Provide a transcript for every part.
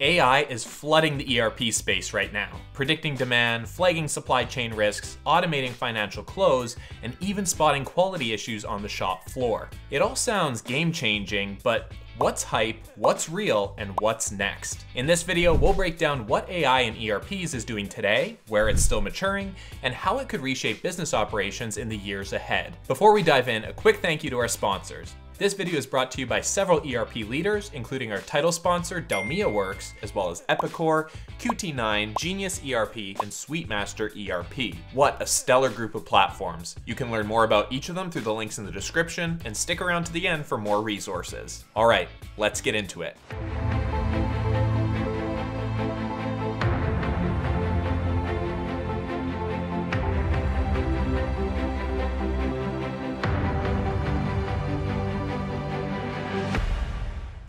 AI is flooding the ERP space right now, predicting demand, flagging supply chain risks, automating financial close, and even spotting quality issues on the shop floor. It all sounds game changing, but what's hype, what's real, and what's next. In this video, we'll break down what AI in ERPs is doing today, where it's still maturing, and how it could reshape business operations in the years ahead. Before we dive in, a quick thank you to our sponsors. This video is brought to you by several ERP leaders, including our title sponsor, DELMIAWorks, as well as Epicor, QT9, Genius ERP, and Suitemaster ERP. What a stellar group of platforms. You can learn more about each of them through the links in the description, and stick around to the end for more resources. All right, let's get into it.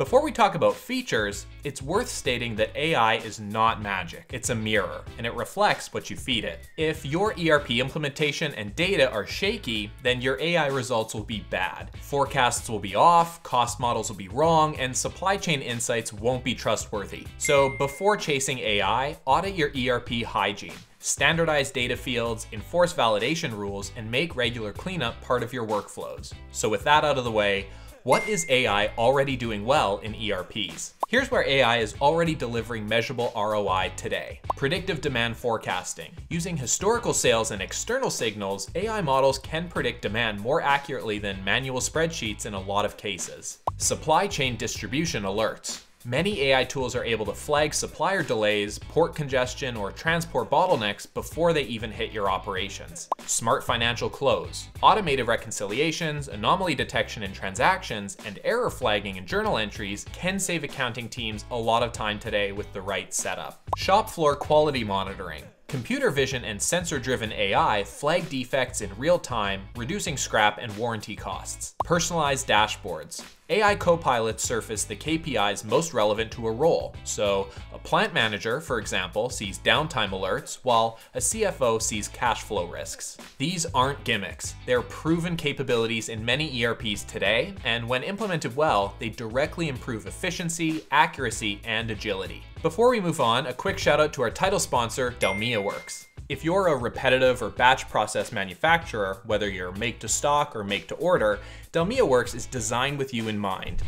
Before we talk about features, it's worth stating that AI is not magic. It's a mirror, and it reflects what you feed it. If your ERP implementation and data are shaky, then your AI results will be bad. Forecasts will be off, cost models will be wrong, and supply chain insights won't be trustworthy. So before chasing AI, audit your ERP hygiene standardize data fields, enforce validation rules, and make regular cleanup part of your workflows. So with that out of the way, what is AI already doing well in ERPs? Here's where AI is already delivering measurable ROI today. Predictive demand forecasting. Using historical sales and external signals, AI models can predict demand more accurately than manual spreadsheets in a lot of cases. Supply chain distribution alerts. Many AI tools are able to flag supplier delays, port congestion, or transport bottlenecks before they even hit your operations. Smart financial close. Automated reconciliations, anomaly detection in transactions, and error flagging in journal entries can save accounting teams a lot of time today with the right setup. Shop floor quality monitoring. Computer vision and sensor-driven AI flag defects in real time, reducing scrap and warranty costs. Personalized dashboards. AI copilots surface the KPIs most relevant to a role. So a plant manager, for example, sees downtime alerts, while a CFO sees cash flow risks. These aren't gimmicks. They're proven capabilities in many ERPs today, and when implemented well, they directly improve efficiency, accuracy, and agility. Before we move on, a quick shout out to our title sponsor, DELMIAWorks. If you're a repetitive or batch process manufacturer, whether you're make to stock or make to order, DELMIAWorks is designed with you in mind.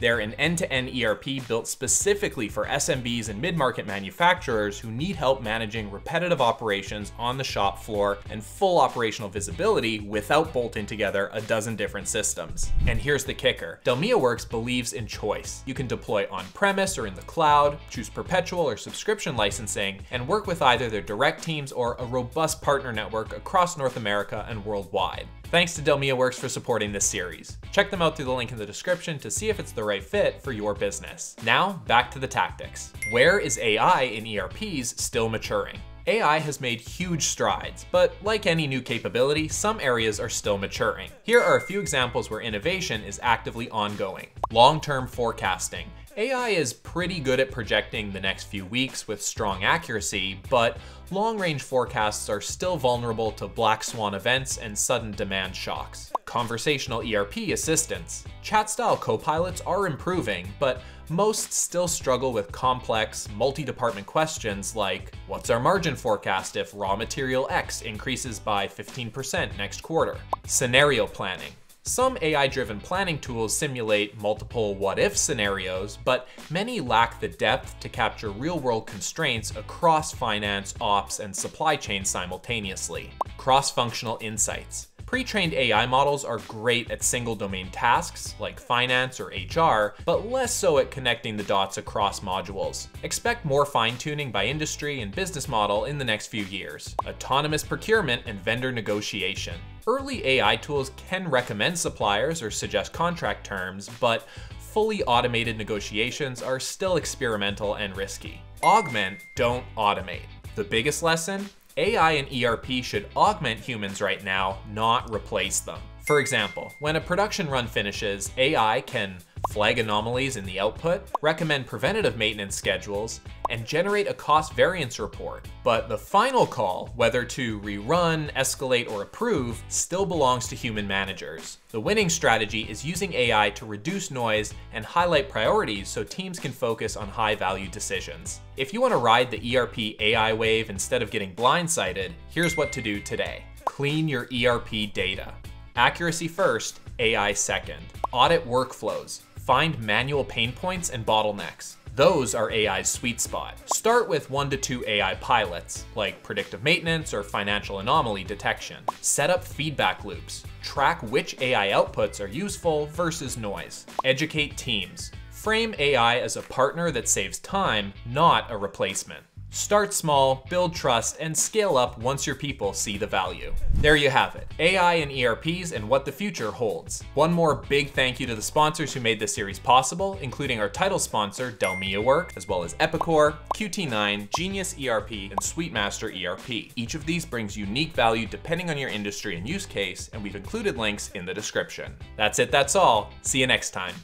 They're an end-to-end ERP built specifically for SMBs and mid-market manufacturers who need help managing repetitive operations on the shop floor and full operational visibility without bolting together a dozen different systems. And here's the kicker. DELMIAWorks believes in choice. You can deploy on-premise or in the cloud, choose perpetual or subscription licensing, and work with either their direct teams or a robust partner network across North America and worldwide. Thanks to DELMIAWorks for supporting this series. Check them out through the link in the description to see if it's the right fit for your business. Now, back to the tactics. Where is AI in ERPs still maturing? AI has made huge strides, but like any new capability, some areas are still maturing. Here are a few examples where innovation is actively ongoing. Long-term forecasting. AI is pretty good at projecting the next few weeks with strong accuracy, but long-range forecasts are still vulnerable to black swan events and sudden demand shocks. Conversational ERP assistance. Chat-style copilots are improving, but most still struggle with complex, multi-department questions like, what's our margin forecast if raw material X increases by 15% next quarter? Scenario planning. Some AI-driven planning tools simulate multiple what-if scenarios, but many lack the depth to capture real-world constraints across finance, ops, and supply chain simultaneously. Cross-functional insights. Pre-trained AI models are great at single domain tasks like finance or HR, but less so at connecting the dots across modules. Expect more fine-tuning by industry and business model in the next few years. Autonomous procurement and vendor negotiation. Early AI tools can recommend suppliers or suggest contract terms, but fully automated negotiations are still experimental and risky. Augment, don't automate. The biggest lesson? AI and ERP should augment humans right now, not replace them. For example, when a production run finishes, AI can flag anomalies in the output, recommend preventative maintenance schedules, and generate a cost variance report. But the final call, whether to rerun, escalate, or approve, still belongs to human managers. The winning strategy is using AI to reduce noise and highlight priorities so teams can focus on high value decisions. If you want to ride the ERP AI wave instead of getting blindsided, here's what to do today. Clean your ERP data. Accuracy first, AI second. Audit workflows. Find manual pain points and bottlenecks. Those are AI's sweet spot. Start with one to two AI pilots, like predictive maintenance or financial anomaly detection. Set up feedback loops. Track which AI outputs are useful versus noise. Educate teams. Frame AI as a partner that saves time, not a replacement. Start small, build trust, and scale up once your people see the value. There you have it, AI and ERPs and what the future holds. One more big thank you to the sponsors who made this series possible, including our title sponsor, Delmia Work, as well as Epicor, QT9, Genius ERP, and Suitemaster ERP. Each of these brings unique value depending on your industry and use case, and we've included links in the description. That's it, that's all. See you next time.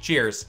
Cheers.